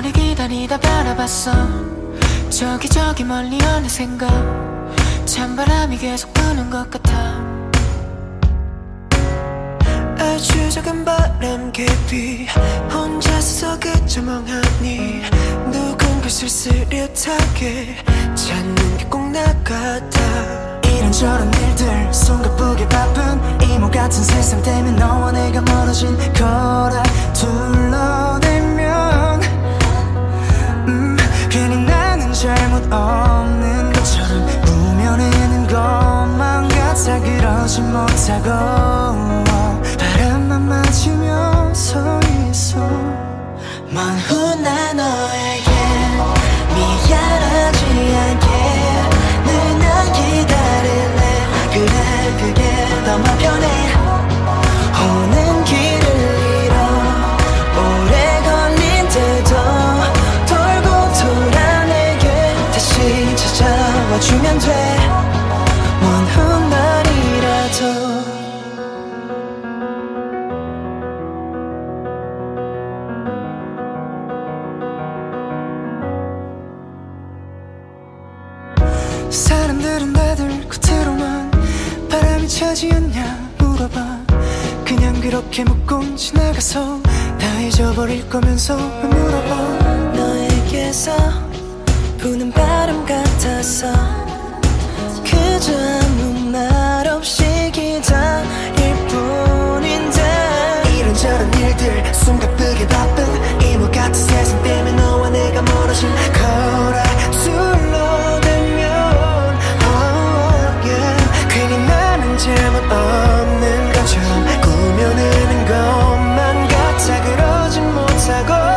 가만히 다 바라봤어. 저기 저기 멀리 어느샌가 찬바람이 계속 부는 것 같아. 아주 작은 바람 깊이 혼자서 그저 멍하니 누군가 쓸쓸하게 찾는 게 꼭 나 같아. 이런저런 일들 숨가쁘게 바쁜 이모 같은 세상 때문에 너와 내가 멀어진 그러지 못하고 바람만 맞으며 서 있어. 먼 훗날 너에게 미안하지 않게 늘난 기다릴래. 그래 그게 더맘 편해. 오는 길을 잃어 오래 걸린데도 돌고 돌아 내게 다시 찾아와 주면 돼먼 훗날 사람들은 다들 겉으로만 바람이 차지했냐 물어봐. 그냥 그렇게 묻고 지나가서 다 잊어버릴 거면서 물어봐. 너에게서 부는 바람 같아서 차고